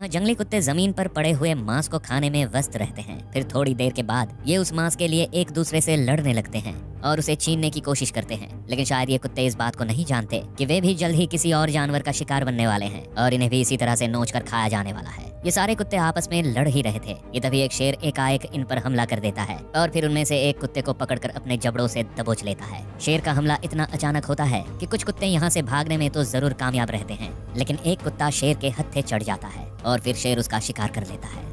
जंगली कुत्ते ज़मीन पर पड़े हुए मांस को खाने में व्यस्त रहते हैं। फिर थोड़ी देर के बाद ये उस मांस के लिए एक दूसरे से लड़ने लगते हैं और उसे छीनने की कोशिश करते हैं। लेकिन शायद ये कुत्ते इस बात को नहीं जानते कि वे भी जल्द ही किसी और जानवर का शिकार बनने वाले हैं और इन्हें भी इसी तरह से नोच कर खाया जाने वाला है। ये सारे कुत्ते आपस में लड़ ही रहे थे। ये तभी एक शेर एकाएक इन पर हमला कर देता है और फिर उनमें से एक कुत्ते को पकड़कर अपने जबड़ों से दबोच लेता है। शेर का हमला इतना अचानक होता है कि कुछ कुत्ते यहाँ से भागने में तो ज़रूर कामयाब रहते हैं, लेकिन एक कुत्ता शेर के हत्थे चढ़ जाता है और फिर शेर उसका शिकार कर लेता है।